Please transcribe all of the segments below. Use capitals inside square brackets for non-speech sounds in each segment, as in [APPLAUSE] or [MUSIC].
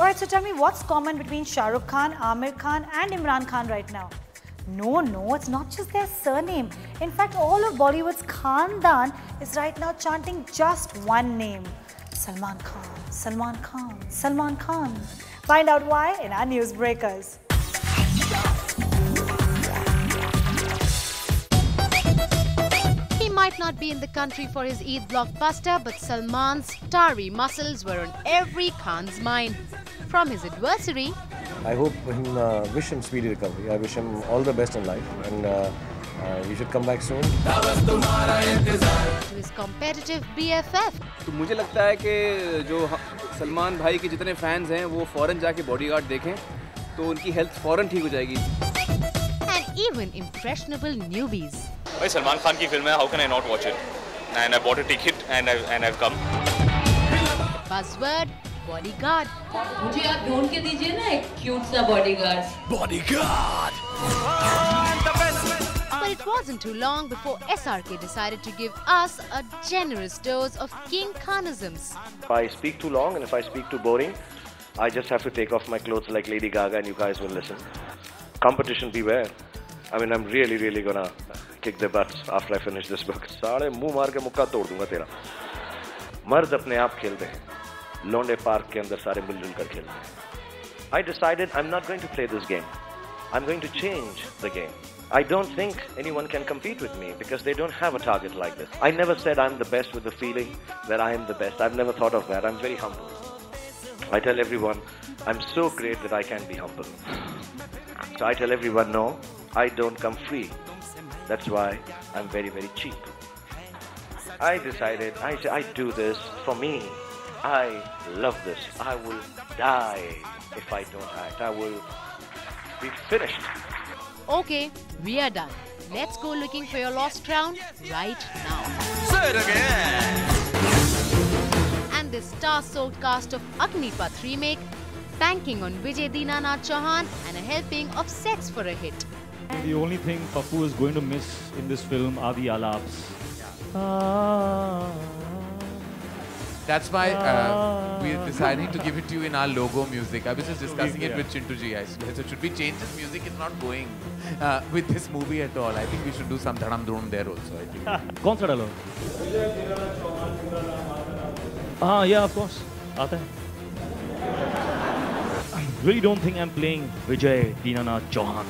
Alright, so tell me what's common between Shah Rukh Khan, Amir Khan, and Imran Khan right now? No, no, it's not just their surname. In fact, all of Bollywood's Khandan is right now chanting just one name Salman Khan, Salman Khan, Salman Khan. Find out why in our Newsbreakers. He might not be in the country for his Eid blockbuster, but Salman's starry muscles were on every Khan's mind. From his adversary I hope him, uh, wish him speedy recovery. I wish him all the best in life and uh, uh, he should come back soon. to his competitive BFF. तो मुझे लगता है कि जो सलमान भाई के जितने fans हैं वो फ़ौरन जाके बॉडीगार्ड देखें तो उनकी हेल्थ फ़ौरन ठीक हो जाएगी and even impressionable newbies. भाई सलमान खान की फ़िल्म है how can I not watch it and I bought a ticket and I and I come Buzzword bodyguard. मुझे आप ढूंढ के दीजिए ना एक क्यूट सा bodyguard But it wasn't too long before SRK decided to give us a generous dose of King Khanisms. If I speak too long and if I speak too boring, I just have to take off my clothes like Lady Gaga and you guys will listen. Competition beware. I mean, I'm really, really gonna kick their butts after I finish this book. सारे मुंह मार के मुक्का तोड़ दूंगा तेरा मर्द अपने आप खेलते हैं लोंडे पार्क के अंदर सारे मिलजुल कर खेलते हैं I decided I'm not going to play this game. I'm going to change the game. I don't think anyone can compete with me because they don't have a target like this. I never said I'm the best with the feeling that I am the best. I've never thought of that. I'm very humble. I tell everyone I'm so great that I can be humble. So I tell everyone no, I don't come free. That's why I'm very, very cheap. I decided I, I do this for me. I love this. I will die if I don't act. I will be finished. Okay, we are done. Let's go looking for your lost crown right now. Sir again. And this star-soaked cast of Agnipath remake, banking on Vijay Dinanath Chauhan and a helping of Sex for a Hit. The only thing Papu is going to miss in this film are the alaps. Ah. That's why uh, we're deciding to give it to you in our logo music. I was just discussing it Yeah. with Chintu ji. I said, so should we change this music? It's not going uh, with this movie at all. I think we should do some dhadam dhum there also. I think. कौन सा डालो हाँ yeah of course आता है I [CLEARS THROAT] really don't think I'm playing Vijay Dinanath Chauhan.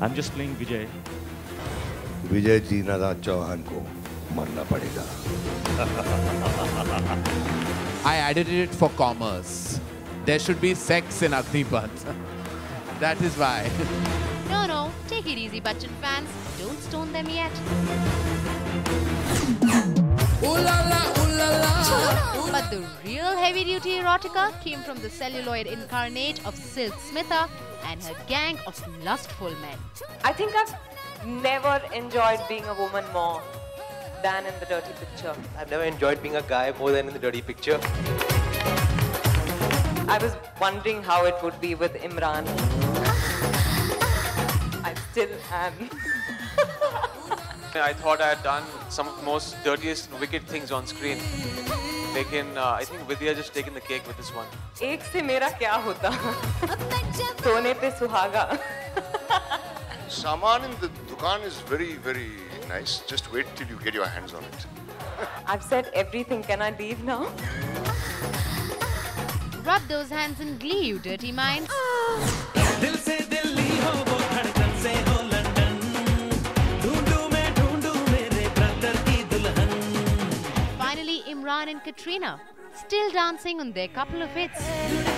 I'm just playing Vijay. विजय दीनानाथ चौहान को मरना पड़ेगा I edited it for commerce. There should be sex in Agnipath. that is why. No, no, take it easy, Bachchan fans. Don't stone them yet. [LAUGHS] But the real heavy duty erotica came from the celluloid incarnate of Sil Smitha and her gang of lustful men. I think I've never enjoyed being a woman more than in the dirty picture. I've never enjoyed being a guy more than in the dirty picture. I was wondering how it would be with Imran. I still am. I thought I had done some of the most dirtiest and wicked things on screen. Taken, uh, I think Vidya just taken the cake with this one. एक से मेरा क्या होता सोने पे सुहागा सामान in the दुकान is very very nice. Just wait till you get your hands on it. I've said everything. Can I leave now? Rub those hands in glee, you dirty mind. Finally, Imran and Katrina, still dancing on their couple of hits.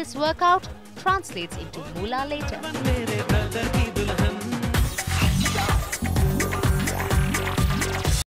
This workout translates into moolah later.